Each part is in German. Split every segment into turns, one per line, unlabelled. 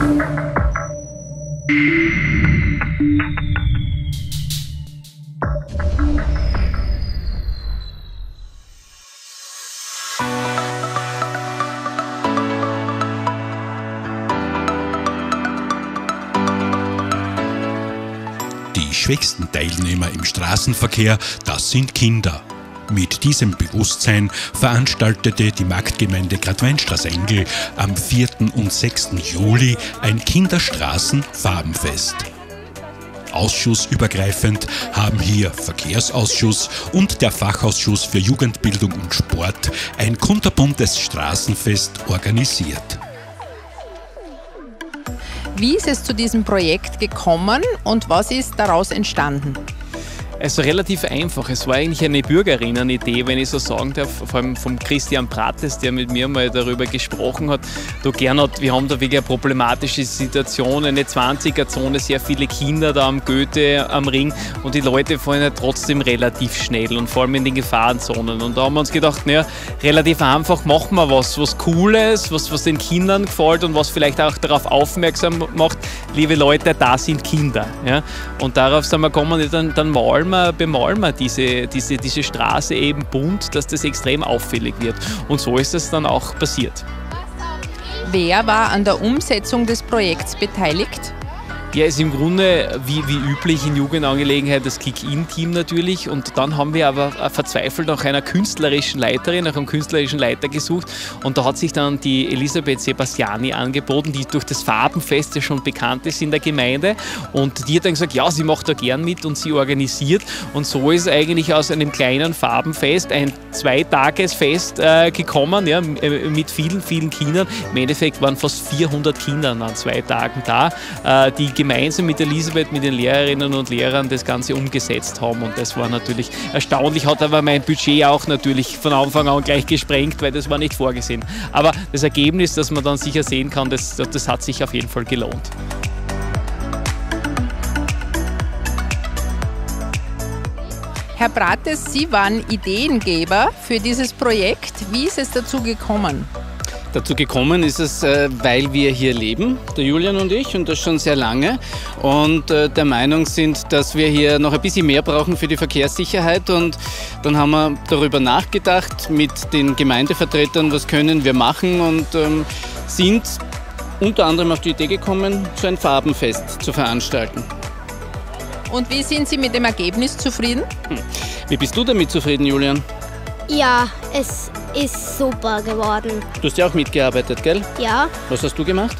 Die schwächsten Teilnehmer im Straßenverkehr, das sind Kinder. Mit diesem Bewusstsein veranstaltete die Marktgemeinde Gradweinstraße-Engel am 4. und 6. Juli ein Kinderstraßenfarbenfest. Ausschussübergreifend haben hier Verkehrsausschuss und der Fachausschuss für Jugendbildung und Sport ein kunterbuntes Straßenfest organisiert.
Wie ist es zu diesem Projekt gekommen und was ist daraus entstanden?
Also relativ einfach. Es war eigentlich eine Bürgerinnen-Idee, wenn ich so sagen darf, vor allem vom Christian Prates, der mit mir mal darüber gesprochen hat. Du Gernot, wir haben da wirklich eine problematische Situation, eine 20er-Zone, sehr viele Kinder da am Goethe, am Ring und die Leute fahren halt trotzdem relativ schnell und vor allem in den Gefahrenzonen. Und da haben wir uns gedacht, naja, relativ einfach machen wir was, was Cooles, was, was den Kindern gefällt und was vielleicht auch darauf aufmerksam macht, liebe Leute, da sind Kinder. Ja? Und darauf sind wir gekommen, dann, dann malen wir, bemalen wir diese, diese, diese Straße eben bunt, dass das extrem auffällig wird. Und so ist es dann auch passiert.
Wer war an der Umsetzung des Projekts beteiligt?
Ja, ist im Grunde wie, wie üblich in Jugendangelegenheit das Kick-In-Team natürlich. Und dann haben wir aber verzweifelt nach einer künstlerischen Leiterin, nach einem künstlerischen Leiter gesucht. Und da hat sich dann die Elisabeth Sebastiani angeboten, die durch das Farbenfest ja schon bekannt ist in der Gemeinde. Und die hat dann gesagt, ja, sie macht da gern mit und sie organisiert. Und so ist eigentlich aus einem kleinen Farbenfest ein Zweitagesfest äh, gekommen, ja, äh, mit vielen, vielen Kindern. Im Endeffekt waren fast 400 Kinder an zwei Tagen da, äh, die gemeinsam mit Elisabeth, mit den Lehrerinnen und Lehrern das Ganze umgesetzt haben. Und das war natürlich erstaunlich, hat aber mein Budget auch natürlich von Anfang an gleich gesprengt, weil das war nicht vorgesehen. Aber das Ergebnis, das man dann sicher sehen kann, das, das hat sich auf jeden Fall gelohnt.
Herr Brates, Sie waren Ideengeber für dieses Projekt. Wie ist es dazu gekommen?
Dazu gekommen ist es, äh, weil wir hier leben, der Julian und ich, und das schon sehr lange. Und äh, der Meinung sind, dass wir hier noch ein bisschen mehr brauchen für die Verkehrssicherheit. Und dann haben wir darüber nachgedacht mit den Gemeindevertretern, was können wir machen und ähm, sind unter anderem auf die Idee gekommen, so ein Farbenfest zu veranstalten.
Und wie sind Sie mit dem Ergebnis zufrieden?
Hm. Wie bist du damit zufrieden, Julian?
Ja, es ist super geworden.
Du hast ja auch mitgearbeitet, gell?
Ja.
Was hast du gemacht?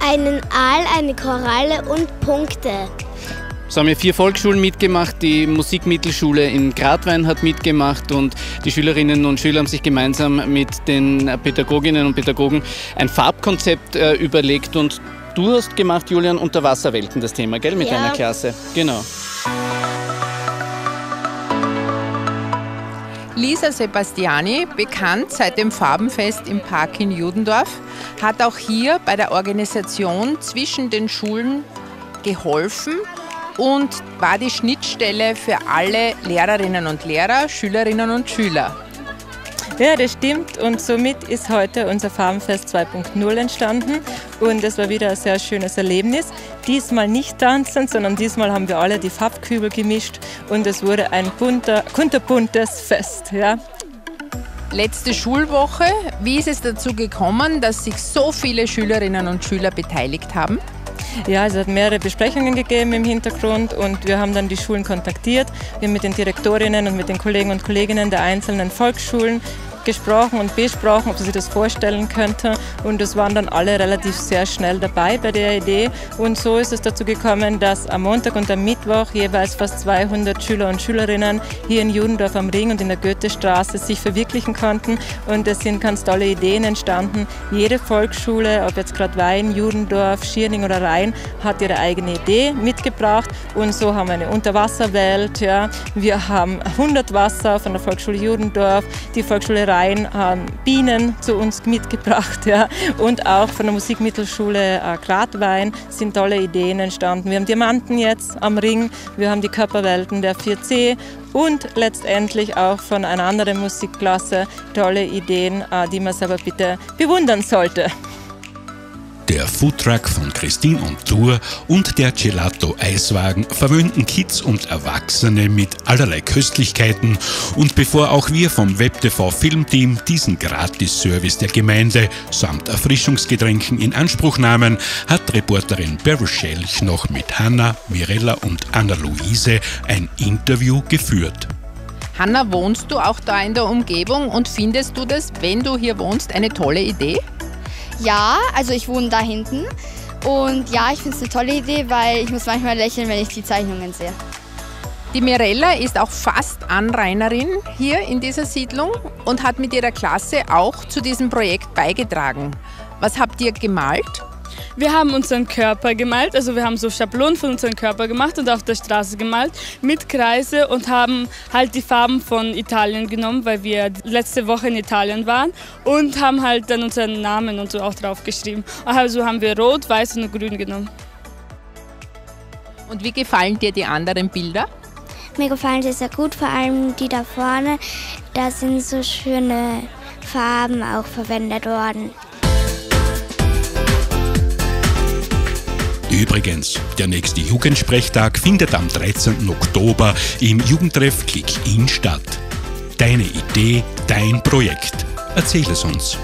Einen Aal, eine Koralle und Punkte.
Es haben ja vier Volksschulen mitgemacht, die Musikmittelschule in Gradwein hat mitgemacht und die Schülerinnen und Schüler haben sich gemeinsam mit den Pädagoginnen und Pädagogen ein Farbkonzept äh, überlegt und du hast gemacht, Julian, Unterwasserwelten das Thema, gell, mit
ja.
deiner Klasse? Genau.
Lisa Sebastiani, bekannt seit dem Farbenfest im Park in Judendorf, hat auch hier bei der Organisation zwischen den Schulen geholfen und war die Schnittstelle für alle Lehrerinnen und Lehrer, Schülerinnen und Schüler.
Ja, das stimmt und somit ist heute unser Farbenfest 2.0 entstanden und es war wieder ein sehr schönes Erlebnis. Diesmal nicht tanzen, sondern diesmal haben wir alle die Farbkübel gemischt und es wurde ein bunter, kunterbuntes Fest. Ja.
Letzte Schulwoche, wie ist es dazu gekommen, dass sich so viele Schülerinnen und Schüler beteiligt haben?
Ja, es hat mehrere Besprechungen gegeben im Hintergrund und wir haben dann die Schulen kontaktiert. Wir haben mit den Direktorinnen und mit den Kollegen und Kolleginnen der einzelnen Volksschulen gesprochen und besprochen, ob sie sich das vorstellen könnten. Und es waren dann alle relativ sehr schnell dabei bei der Idee. Und so ist es dazu gekommen, dass am Montag und am Mittwoch jeweils fast 200 Schüler und Schülerinnen hier in Judendorf am Ring und in der Goethestraße sich verwirklichen konnten. Und es sind ganz tolle Ideen entstanden. Jede Volksschule, ob jetzt gerade Wein, Judendorf, Schierning oder Rhein, hat ihre eigene Idee mitgebracht. Und so haben wir eine Unterwasserwelt. Ja. Wir haben 100 Wasser von der Volksschule Judendorf, die Volksschule Rhein Verein ähm, Bienen zu uns mitgebracht ja. und auch von der Musikmittelschule äh, Gradwein sind tolle Ideen entstanden. Wir haben Diamanten jetzt am Ring, wir haben die Körperwelten der 4C und letztendlich auch von einer anderen Musikklasse tolle Ideen, äh, die man selber bitte bewundern sollte.
Der Foodtruck von Christine und Tour und der Gelato Eiswagen verwöhnten Kids und Erwachsene mit allerlei Köstlichkeiten und bevor auch wir vom WebTV Filmteam diesen Gratis-Service der Gemeinde samt Erfrischungsgetränken in Anspruch nahmen, hat Reporterin Beryl Schelch noch mit Hanna, Mirella und Anna-Luise ein Interview geführt.
Hanna, wohnst du auch da in der Umgebung und findest du das, wenn du hier wohnst, eine tolle Idee?
Ja, also ich wohne da hinten. Und ja, ich finde es eine tolle Idee, weil ich muss manchmal lächeln, wenn ich die Zeichnungen sehe.
Die Mirella ist auch fast Anrainerin hier in dieser Siedlung und hat mit ihrer Klasse auch zu diesem Projekt beigetragen. Was habt ihr gemalt?
Wir haben unseren Körper gemalt, also wir haben so Schablonen von unserem Körper gemacht und auf der Straße gemalt mit Kreise und haben halt die Farben von Italien genommen, weil wir letzte Woche in Italien waren und haben halt dann unseren Namen und so auch drauf geschrieben. Also haben wir rot, weiß und grün genommen.
Und wie gefallen dir die anderen Bilder?
Mir gefallen sie sehr gut, vor allem die da vorne. Da sind so schöne Farben auch verwendet worden.
Übrigens, der nächste Jugendsprechtag findet am 13. Oktober im Jugendtreff Click In statt. Deine Idee, dein Projekt. Erzähl es uns.